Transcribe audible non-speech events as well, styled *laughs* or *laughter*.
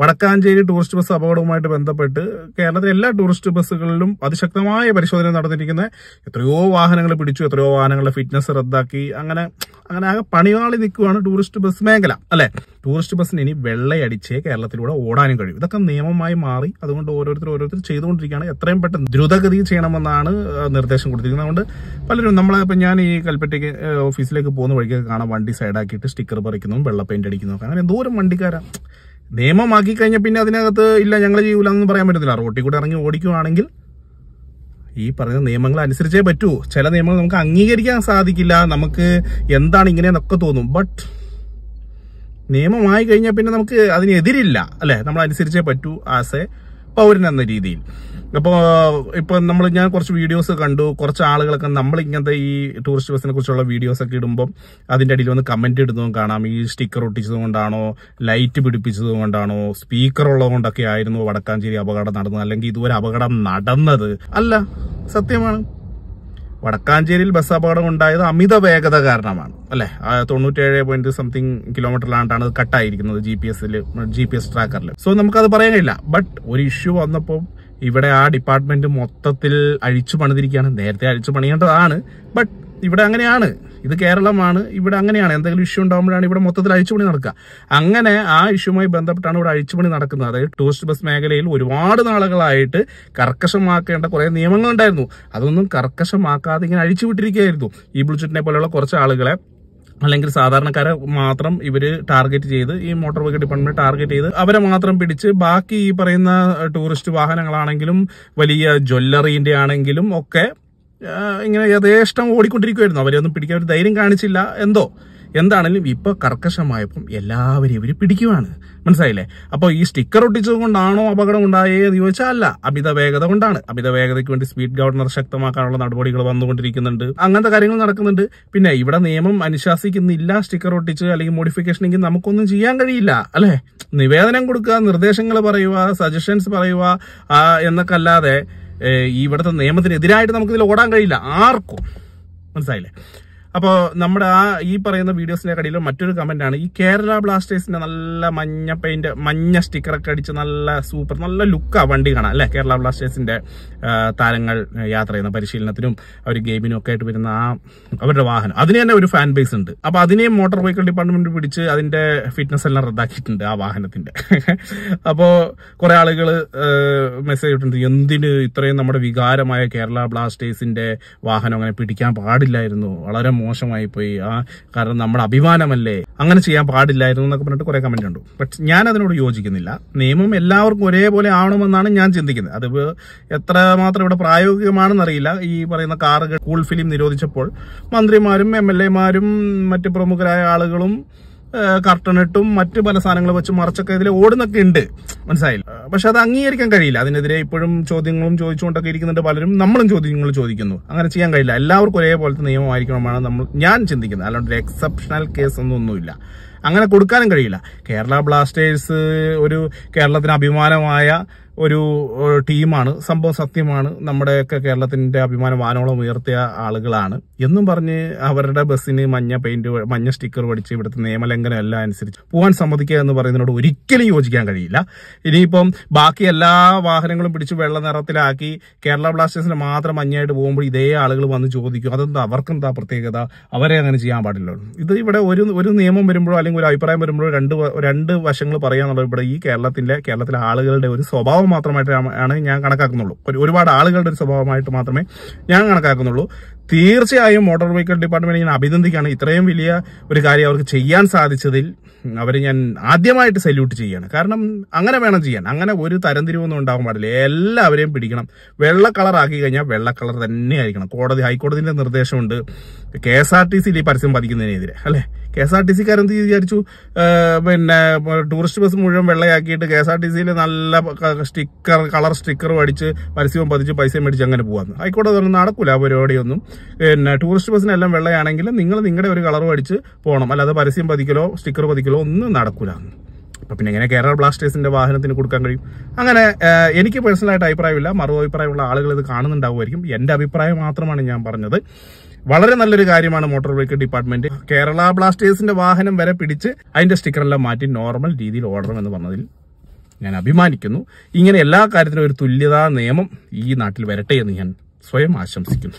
Vadakkanchery tourist bus അപകടവുമായിട്ട് ബന്ധപ്പെട്ട് കേരളത്തിലെ എല്ലാ ടൂറിസ്റ്റ് ബസ്സുകളിലും അതിശക്തമായ പരിശോധന നടന്നിരിക്കുന്ന എത്രയോ വാഹനങ്ങൾ പിടിച്ചു എത്രയോ വാഹനങ്ങളുടെ ഫിറ്റ്നസ് റദ്ദാക്കി. അങ്ങനെ അങ്ങനെ ആകെ പണിവാളി നിൽക്കുകയാണ് ടൂറിസ്റ്റ് ബസ് മേഖല അല്ലെ? ടൂറിസ്റ്റ് ബസ്സിന് ഇനി വെള്ളയടിച്ചേ കേരളത്തിലൂടെ ഓടാനും കഴിയും. ഇതൊക്കെ നിയമമായി മാറി. അതുകൊണ്ട് ഓരോരുത്തർ ഓരോരുത്തർ ചെയ്തുകൊണ്ടിരിക്കുകയാണ്. എത്രയും പെട്ടെന്ന് ദ്രുതഗതി ചെയ്യണമെന്നാണ് നിർദ്ദേശം കൊടുത്തിരിക്കുന്നത്. അതുകൊണ്ട് പലരും നമ്മളെ ഇപ്പം ഞാൻ ഈ കൽപ്പറ്റയ്ക്ക് ഓഫീസിലേക്ക് പോകുന്ന വഴിക്കൊക്കെ കാണാൻ വണ്ടി സൈഡാക്കിയിട്ട് സ്റ്റിക്കർ പറിക്കുന്നതും വെള്ള പെയിന്റ് അടിക്കുന്നതും അങ്ങനെ ദൂരം വണ്ടിക്കാരാ. നിയമമാക്കി കഴിഞ്ഞാൽ പിന്നെ അതിനകത്ത് ഇല്ല ഞങ്ങൾ ചെയ്യൂല എന്ന് പറയാൻ പറ്റത്തില്ല. റോട്ടിൽ കൂടെ ഇറങ്ങി ഓടിക്കുവാണെങ്കിൽ ഈ പറയുന്ന നിയമങ്ങൾ അനുസരിച്ചേ പറ്റൂ. ചില നിയമങ്ങൾ നമുക്ക് അംഗീകരിക്കാൻ സാധിക്കില്ല. നമുക്ക് എന്താണ് ഇങ്ങനെയെന്നൊക്കെ തോന്നും. ബട്ട് നിയമമായി കഴിഞ്ഞാൽ പിന്നെ നമുക്ക് അതിനെതിരില്ല. അല്ലെ? നമ്മൾ അനുസരിച്ചേ പറ്റൂ ആസ് എ പൗരൻ എന്ന രീതിയിൽ. അപ്പോൾ ഇപ്പൊ നമ്മൾ ഞാൻ കുറച്ച് വീഡിയോസ് കണ്ടു. കുറച്ച് ആളുകളൊക്കെ നമ്മൾ ഇങ്ങനത്തെ ഈ ടൂറിസ്റ്റ് ബസ്സിനെ കുറിച്ചുള്ള വീഡിയോസ് ഒക്കെ ഇടുമ്പോൾ അതിന്റെ അടിയിൽ വന്ന് കമന്റ് ഇടുന്നതും കാണാം. ഈ സ്റ്റിക്കർ ഒട്ടിച്ചത് കൊണ്ടാണോ ലൈറ്റ് പിടിപ്പിച്ചത് കൊണ്ടാണോ സ്പീക്കർ ഉള്ളതുകൊണ്ടൊക്കെ ആയിരുന്നു വടക്കാഞ്ചേരി അപകടം നടന്നത്. അല്ലെങ്കിൽ ഇതുവരെ അപകടം നടന്നത്. അല്ല സത്യമാണ്. വടക്കാഞ്ചേരിയിൽ ബസ് അപകടം ഉണ്ടായത് അമിത വേഗത കാരണമാണ്. അല്ലെ? തൊണ്ണൂറ്റേഴ് പോയിന്റ് സംതിങ് കിലോമീറ്ററിലാണ്ടാണ് അത് കട്ടായിരിക്കുന്നത് ജി പി എസിൽ ജി പി എസ് ട്രാക്കറിൽ സോ നമുക്കത് പറയാൻ കഴിയില്ല ബട്ട് ഒരു ഇഷ്യൂ വന്നപ്പോൾ ഇവിടെ ആ ഡിപ്പാർട്ട്മെന്റ് മൊത്തത്തിൽ അഴിച്ചു പണിതിരിക്കുകയാണ്. നേരത്തെ അഴിച്ചു പണിയേണ്ടതാണ്. ബട്ട് ഇവിടെ അങ്ങനെയാണ്. ഇത് കേരളമാണ് ഇവിടെ അങ്ങനെയാണ്. എന്തെങ്കിലും ഇഷ്യൂ ഉണ്ടാകുമ്പോഴാണ് ഇവിടെ മൊത്തത്തിൽ അഴിച്ചുപണി നടക്കുക. അങ്ങനെ ആ ഇഷ്യൂമായി ബന്ധപ്പെട്ടാണ് ഇവിടെ അഴിച്ചുപണി നടക്കുന്നത്. അതായത് ടൂറിസ്റ്റ് ബസ് മേഖലയിൽ ഒരുപാട് നാളുകളായിട്ട് കർക്കശമാക്കേണ്ട കുറെ നിയമങ്ങളുണ്ടായിരുന്നു. അതൊന്നും കർക്കശമാക്കാതെ ഇങ്ങനെ അഴിച്ചുവിട്ടിരിക്കുകയായിരുന്നു. ഈ ബുൾച്ചിറ്റിനെ പോലെയുള്ള കുറച്ച് ആളുകളെ അല്ലെങ്കിൽ സാധാരണക്കാരെ മാത്രം ഇവർ ടാർഗറ്റ് ചെയ്ത് ഈ മോട്ടോർ വെഹിക്കിൾ ഡിപ്പാർട്ട്മെന്റ് ടാർഗറ്റ് ചെയ്ത് അവരെ മാത്രം പിടിച്ച് ബാക്കി ഈ പറയുന്ന ടൂറിസ്റ്റ് വാഹനങ്ങളാണെങ്കിലും വലിയ ജ്വല്ലറിന്റെ ആണെങ്കിലും ഒക്കെ ഇങ്ങനെ യഥേഷ്ടം ഓടിക്കൊണ്ടിരിക്കുമായിരുന്നു അവരെയൊന്നും പിടിക്കാൻ ഒരു ധൈര്യം കാണിച്ചില്ല. എന്തോ? എന്താണെങ്കിലും ഇപ്പൊ കർക്കശമായപ്പം എല്ലാവരും ഇവർ പിടിക്കുവാണ്. മനസ്സിലായില്ലേ? അപ്പോൾ ഈ സ്റ്റിക്കർ ഒട്ടിച്ചത് കൊണ്ടാണോ അപകടം ഉണ്ടായത് ചോദിച്ചാൽ അല്ല. അമിത വേഗത കൊണ്ടാണ്. അമിത വേഗതയ്ക്ക് വേണ്ടി സ്പീഡ് ഗവർണർ ശക്തമാക്കാനുള്ള നടപടികൾ വന്നുകൊണ്ടിരിക്കുന്നുണ്ട്. അങ്ങനത്തെ കാര്യങ്ങൾ നടക്കുന്നുണ്ട്. പിന്നെ ഇവിടെ നിയമം അനുശാസിക്കുന്നില്ല. സ്റ്റിക്കർ ഒട്ടിച്ച് അല്ലെങ്കിൽ മോഡിഫിക്കേഷൻ എങ്കിൽ നമുക്കൊന്നും ചെയ്യാൻ കഴിയില്ല. അല്ലെ? നിവേദനം കൊടുക്കുക നിർദ്ദേശങ്ങൾ പറയുക സജഷൻസ് പറയുക എന്നൊക്കെ അല്ലാതെ ഇവിടുത്തെ നിയമത്തിനെതിരായിട്ട് നമുക്കിതിൽ ഓടാൻ കഴിയില്ല. ആർക്കും. മനസ്സിലായില്ലേ? അപ്പോൾ നമ്മുടെ ആ ഈ പറയുന്ന വീഡിയോസിന്റെ കടയിൽ മറ്റൊരു കമന്റ് ആണ്. ഈ കേരള ബ്ലാസ്റ്റേഴ്സിന്റെ നല്ല മഞ്ഞ പെയിന്റ് മഞ്ഞ സ്റ്റിക്കറൊക്കെ അടിച്ച് നല്ല സൂപ്പർ നല്ല ലുക്കാ വണ്ടി കാണാം അല്ലെ? കേരള ബ്ലാസ്റ്റേഴ്സിന്റെ താരങ്ങൾ യാത്ര ചെയ്യുന്ന പരിശീലനത്തിനും അവർ ഗെയിമിനും ഒക്കെ ആയിട്ട് വരുന്ന ആ അവരുടെ വാഹനം. അതിന് തന്നെ ഒരു ഫാൻ ബേസ് ഉണ്ട്. അപ്പൊ അതിനെയും മോട്ടോർ വെഹിക്കിൾ ഡിപ്പാർട്ട്മെന്റ് പിടിച്ച് അതിന്റെ ഫിറ്റ്നസ് എല്ലാം റദ്ദാക്കിയിട്ടുണ്ട് ആ വാഹനത്തിന്റെ. *laughs* അപ്പോ കുറെ ആളുകൾ മെസ്സേജ് ഇട്ടിട്ടുണ്ട്. എന്തിന് ഇത്രയും നമ്മുടെ വികാരമായ കേരള ബ്ലാസ്റ്റേഴ്സിന്റെ വാഹനം അങ്ങനെ പിടിക്കാൻ പാടില്ലായിരുന്നു? വളരെ മോശമായി പോയി ആ കാരണം നമ്മുടെ അഭിമാനമല്ലേ? അങ്ങനെ ചെയ്യാൻ പാടില്ലായിരുന്നു എന്നൊക്കെ പറഞ്ഞിട്ട് കുറെ കമന്റ് ഉണ്ട് ബട്ട് ഞാൻ അതിനോട് യോജിക്കുന്നില്ല. നിയമം എല്ലാവർക്കും ഒരേപോലെ ആവണമെന്നാണ് ഞാൻ ചിന്തിക്കുന്നത്. അത് എത്ര മാത്രം ഇവിടെ പ്രായോഗികമാണെന്നറിയില്ല. ഈ പറയുന്ന കാറുകൾ കൂൾ ഫിലിം നിരോധിച്ചപ്പോൾ മന്ത്രിമാരും എം എൽ എമാരും മറ്റ് പ്രമുഖരായ ആളുകളും കർട്ടണിട്ടും മറ്റു പല സാധനങ്ങൾ വെച്ച് മറച്ചൊക്കെ ഇതിൽ ഓടുന്നൊക്കെ ഉണ്ട്. മനസ്സിലായില്ല? പക്ഷെ അത് അംഗീകരിക്കാൻ കഴിയില്ല. അതിനെതിരെ ഇപ്പോഴും ചോദ്യങ്ങളും ചോദിച്ചുകൊണ്ടൊക്കെ ഇരിക്കുന്നുണ്ട് പലരും. നമ്മളും ചോദ്യങ്ങൾ ചോദിക്കുന്നു. അങ്ങനെ ചെയ്യാൻ കഴിയില്ല. എല്ലാവർക്കും ഒരേപോലത്തെ നിയമമായിരിക്കണമെന്നാണ് നമ്മൾ ഞാൻ ചിന്തിക്കുന്നത്. അല്ലാണ്ട് ഒരു എക്സെപ്ഷണൽ കേസ് ഒന്നൊന്നുമില്ല അങ്ങനെ കൊടുക്കാനും കഴിയില്ല. കേരള ബ്ലാസ്റ്റേഴ്സ് ഒരു കേരളത്തിന് അഭിമാനമായ ഒരു ടീമാണ്. സംഭവം സത്യമാണ്. നമ്മുടെയൊക്കെ കേരളത്തിന്റെ അഭിമാനം വാനോളം ഉയർത്തിയ ആളുകളാണ്. എന്നും പറഞ്ഞ് അവരുടെ ബസ്സിന് മഞ്ഞ പെയിന്റ് മഞ്ഞ സ്റ്റിക്കർ പഠിച്ച് ഇവിടുത്തെ നിയമലംഘനം എല്ലാം അനുസരിച്ച് പോകാൻ സമ്മതിക്കുക എന്ന് പറയുന്നതിനോട് ഒരിക്കലും യോജിക്കാൻ കഴിയില്ല. ഇനിയിപ്പം ബാക്കി എല്ലാ വാഹനങ്ങളും പിടിച്ച് വെള്ള നിറത്തിലാക്കി കേരള ബ്ലാസ്റ്റേഴ്സിന് മാത്രം മഞ്ഞായിട്ട് പോകുമ്പോൾ ഇതേ ആളുകൾ വന്ന് ചോദിക്കും അതെന്താ? അവർക്കെന്താ പ്രത്യേകത? അവരെ അങ്ങനെ ചെയ്യാൻ പാടില്ല ഇത് ഇവിടെ ഒരു ഒരു നിയമം വരുമ്പോഴോ അല്ലെങ്കിൽ ഒരു അഭിപ്രായം വരുമ്പോഴോ രണ്ട് രണ്ട് വശങ്ങൾ പറയാന്നുള്ളത് ഇവിടെ ഈ കേരളത്തിന്റെ കേരളത്തിലെ ആളുകളുടെ ഒരു സ്വഭാവം മാത്രമായിട്ട് ആണ് ഞാൻ കണക്കാക്കുന്നുള്ളൂ. ഒരു- ഒരുപാട് ആളുകളുടെ ഒരു സ്വഭാവമായിട്ട് മാത്രമേ ഞാൻ കണക്കാക്കുന്നുള്ളൂ. തീർച്ചയായും മോട്ടോർ വെഹിക്കിൾ ഡിപ്പാർട്ട്മെന്റ് ഞാൻ അഭിനന്ദിക്കുകയാണ്. ഇത്രയും വലിയ ഒരു കാര്യം അവർക്ക് ചെയ്യാൻ സാധിച്ചതിൽ അവരെ ഞാൻ ആദ്യമായിട്ട് സല്യൂട്ട് ചെയ്യാണ് കാരണം അങ്ങനെ വേണം ചെയ്യാൻ. അങ്ങനെ ഒരു തരംതിരിവൊന്നും ഉണ്ടാകാൻ പാടില്ല. എല്ലാവരെയും പിടിക്കണം. വെള്ള കളർ ആക്കി കഴിഞ്ഞാൽ വെള്ള കളർ തന്നെ ആയിരിക്കണം കോടതി ഹൈക്കോടതിന്റെ നിർദ്ദേശമുണ്ട്. കെ എസ് ആർ ടി സിയിൽ ഈ പരസ്യം പതിക്കുന്നതിനെതിരെ. അല്ലെ? കെ എസ് ആർ ടി സിക്കാരെന്ത് വിചാരിച്ചു? പിന്നെ ടൂറിസ്റ്റ് ബസ് മുഴുവൻ വെള്ളയാക്കിയിട്ട് കെ എസ് ആർ ടി സിയിൽ നല്ല സ്റ്റിക്കർ കളർ സ്റ്റിക്കർ അടിച്ച് പരസ്യവും പതിച്ച് പൈസയും മേടിച്ച് അങ്ങനെ പോകാമെന്ന് ഹൈക്കോടതി നടക്കൂല ആ പരിപാടിയൊന്നും പിന്നെ ടൂറിസ്റ്റ് ബസ്സിനെല്ലാം വെള്ളയാണെങ്കിൽ നിങ്ങൾ നിങ്ങളുടെ ഒരു കളറും അടിച്ച് പോകണം അല്ലാതെ പരസ്യം പതിക്കലോ സ്റ്റിക്കർ പതിക്കലോ ഒന്നും നടക്കൂല. അപ്പൊ പിന്നെ എങ്ങനെ കേരള ബ്ലാസ്റ്റേഴ്സിന്റെ വാഹനത്തിന് കൊടുക്കാൻ കഴിയും? അങ്ങനെ എനിക്ക് പേഴ്സണലായിട്ട് അഭിപ്രായമില്ല. മറു അഭിപ്രായമുള്ള ആളുകൾ ഇത് കാണുന്നുണ്ടാവുമായിരിക്കും. എന്റെ അഭിപ്രായം മാത്രമാണ് ഞാൻ പറഞ്ഞത്. വളരെ നല്ലൊരു കാര്യമാണ് മോട്ടോർ വെഹിക്കിൾ ഡിപ്പാർട്ട്മെന്റ് കേരള ബ്ലാസ്റ്റേഴ്സിന്റെ വാഹനം വരെ പിടിച്ച് അതിന്റെ സ്റ്റിക്കറെല്ലാം മാറ്റി നോർമൽ രീതിയിൽ ഓടണം എന്ന് പറഞ്ഞതിൽ ഞാൻ അഭിമാനിക്കുന്നു. ഇങ്ങനെ എല്ലാ കാര്യത്തിനും ഒരു തുല്യതാ നിയമം ഈ നാട്ടിൽ വരട്ടെ എന്ന് ഞാൻ സ്വയം ആശംസിക്കുന്നു.